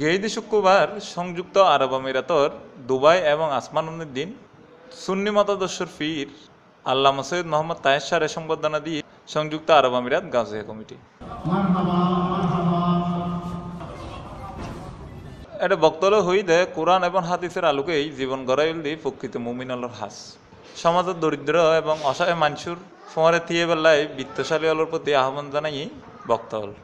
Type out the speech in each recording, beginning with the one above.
গেইদি শুক্রবার সংযুক্ত আরব আমিরাতর দুবাই এবং আসমানের দিন সুন্নি মতাদর্শর ফির আল্লামা সৈয়দ মোহাম্মদ তাহের সারে সংবর্ধনা দিয়ে সংযুক্ত আরব আমিরাত গাজিয়া কমিটি। এটা বক্তব্য হইদে কোরআন এবং হাদিসের আলোকেই জীবন গড়াইল দি প্রকৃত মুমিনালর হাস। সমাজের দরিদ্র এবং অসহায় মানুষের ফোয়ারে থিয়ে বেলায় বিত্তশালী আলোর প্রতি আহ্বান জানাই বক্তব্য।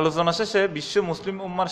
আলোচনা শেষে বিশ্ব মুসলিম উম্মার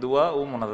দোয়া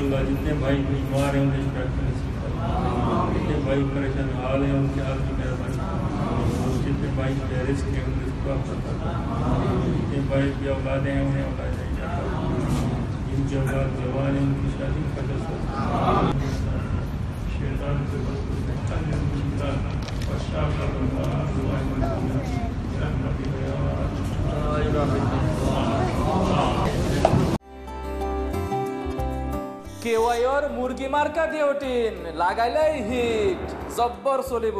अल्लाह जितने भाई बीमार हैं उन्हें शिफा की। जितने भाई परेशान हाल हैं उनके हाल की मेहरबानी जितने भाई बेरिस के उन्हें फरमा। जितने भाई की औलादें हैं उन्हें औलाद जिनकी औलाद जवान है उनकी शादी से शैतान से बच কেওয়াইর মুরগি মার্কা দিওটিন লাগাইলেই হিট জব্বর চলিব